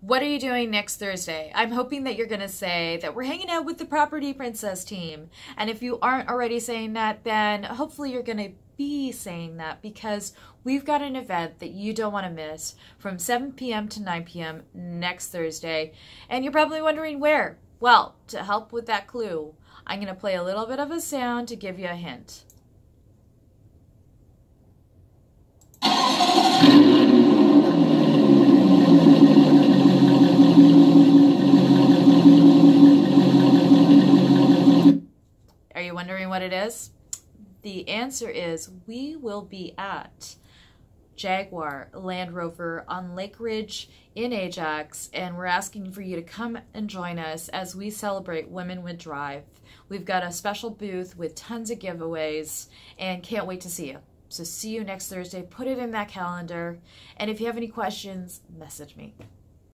what are you doing next Thursday? I'm hoping that you're going to say that we're hanging out with the Property Princess team. And if you aren't already saying that, then hopefully you're going to be saying that because we've got an event that you don't want to miss from 7 p.m. to 9 p.m. next Thursday. And you're probably wondering where. Well, to help with that clue, I'm going to play a little bit of a sound to give you a hint. You wondering what it is? The answer is we will be at Jaguar Land Rover on Lake Ridge in Ajax, and we're asking for you to come and join us as we celebrate Women with Drive. We've got a special booth with tons of giveaways, and can't wait to see you. So, see you next Thursday. Put it in that calendar, and if you have any questions, message me.